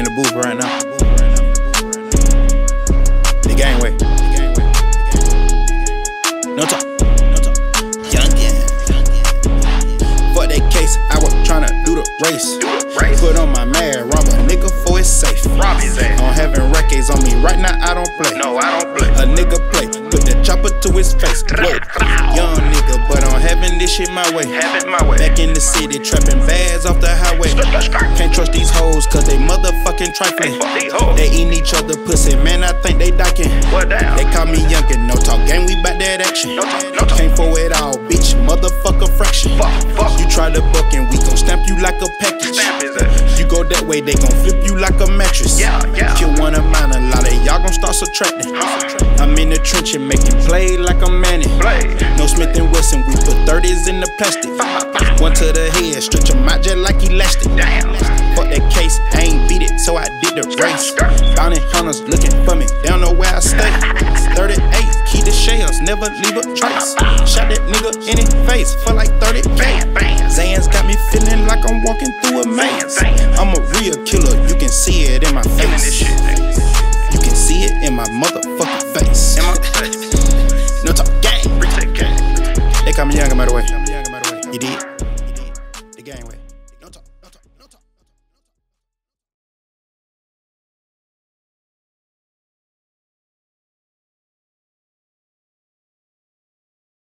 in the booth right now. The gangway. No talk. No. Youngin. Fuck that case. I was tryna do the race. Put on my man, rob a nigga for his safe. Rob his ass. On having records on me right now, I don't play. No, I don't play. A nigga play. Put the chopper to his face. Whoa. Young shit my way. Have it my way. Back in the city, trapping bags off the highway. Can't trust these hoes, cause they motherfucking trifling. Fuck these hoes. They eating each other pussy, man, I think they docking. What down? They call me youngin', no talk gang, we bout that action. No talk, no talk. Can't for it all, bitch, motherfucker fraction. Fuck, fuck. You try to buck and we gon' stamp you like a package. Stamp his ass. You go that way, they gon' flip you like a mattress. Yeah, yeah. Kill one of mine, a lot of y'all gon' start subtracting. I'm in the trench and making play like I'm Manny. Play. 30s in the plastic. One to the head, stretch 'em out just like elastic. Fuck that case, I ain't beat it, so I did the race. Bounty hunters looking for me, they don't know where I stay. 38, keep the shells, never leave a trace. Shot that nigga in his face for like 30 Bam, bam. Zans got me feeling like I'm walking through a maze. I'm a real killer, you can see it in my face. You can see it in my motherfucking my way. You did?